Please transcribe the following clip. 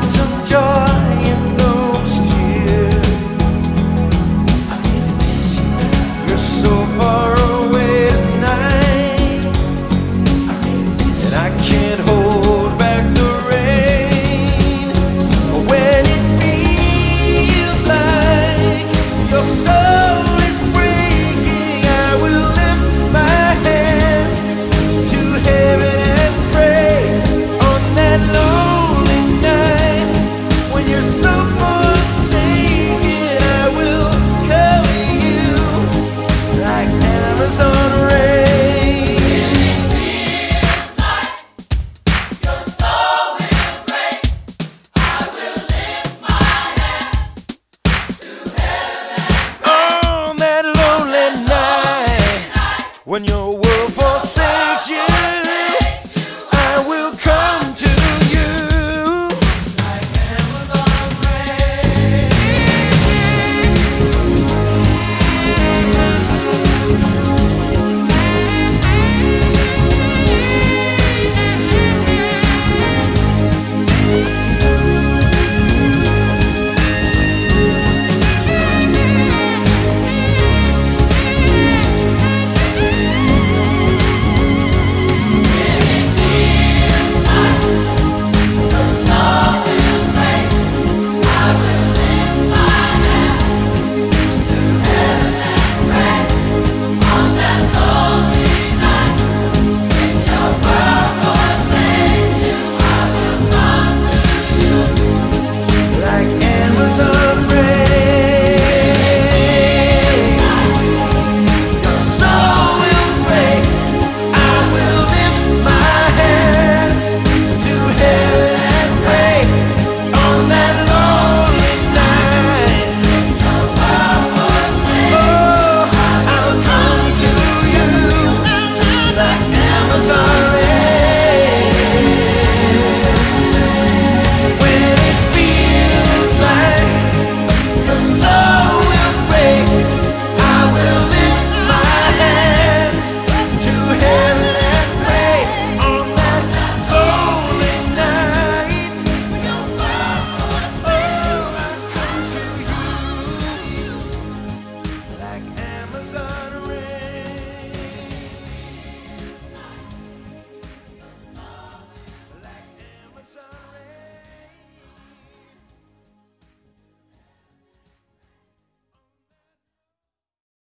Find some joy você.